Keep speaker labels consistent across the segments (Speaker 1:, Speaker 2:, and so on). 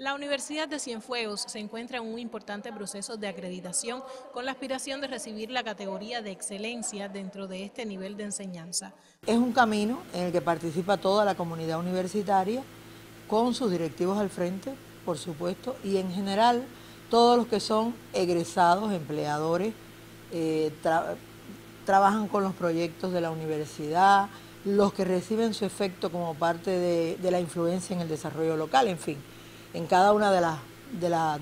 Speaker 1: La Universidad de Cienfuegos se encuentra en un importante proceso de acreditación con la aspiración de recibir la categoría de excelencia dentro de este nivel de enseñanza.
Speaker 2: Es un camino en el que participa toda la comunidad universitaria, con sus directivos al frente, por supuesto, y en general todos los que son egresados, empleadores, eh, trabajan con los proyectos de la universidad, los que reciben su efecto como parte de la influencia en el desarrollo local, en fin en cada una de las,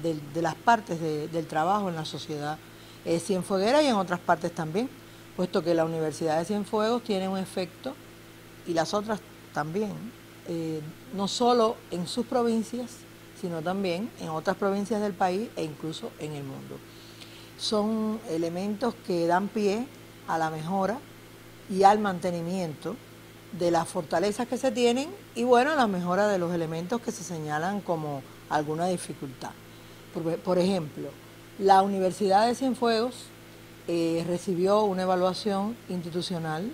Speaker 2: de, las partes del trabajo en la sociedad eh, cienfueguera y en otras partes también, puesto que la Universidad de Cienfuegos tiene un efecto y las otras también, eh, no solo en sus provincias, sino también en otras provincias del país e incluso en el mundo. Son elementos que dan pie a la mejora y al mantenimiento de las fortalezas que se tienen y bueno, la mejora de los elementos que se señalan como alguna dificultad. Por, ejemplo, la Universidad de Cienfuegos eh, recibió una evaluación institucional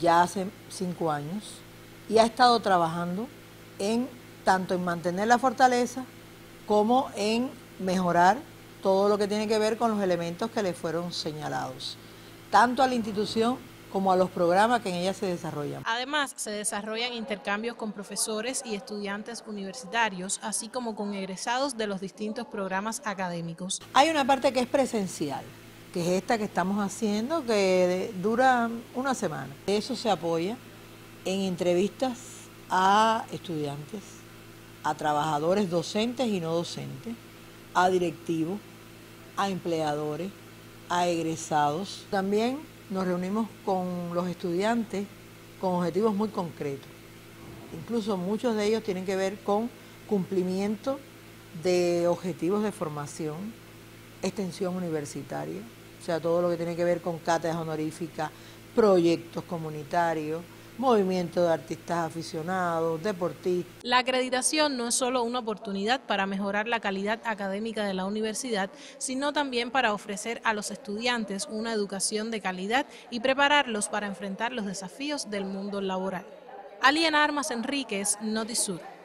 Speaker 2: ya hace cinco años y ha estado trabajando en tanto en mantener la fortaleza como en mejorar todo lo que tiene que ver con los elementos que le fueron señalados, tanto a la institución como a los programas que en ella se desarrollan.
Speaker 1: Además, se desarrollan intercambios con profesores y estudiantes universitarios, así como con egresados de los distintos programas académicos.
Speaker 2: Hay una parte que es presencial, que es esta que estamos haciendo, que dura una semana. Eso se apoya en entrevistas a estudiantes, a trabajadores docentes y no docentes, a directivos, a empleadores, a egresados. También nos reunimos con los estudiantes con objetivos muy concretos. Incluso muchos de ellos tienen que ver con cumplimiento de objetivos de formación, extensión universitaria, o sea, todo lo que tiene que ver con cátedras honoríficas, proyectos comunitarios, movimiento de artistas aficionados, deportistas.
Speaker 1: La acreditación no es solo una oportunidad para mejorar la calidad académica de la universidad, sino también para ofrecer a los estudiantes una educación de calidad y prepararlos para enfrentar los desafíos del mundo laboral. Alien Armas Enríquez, Notisur.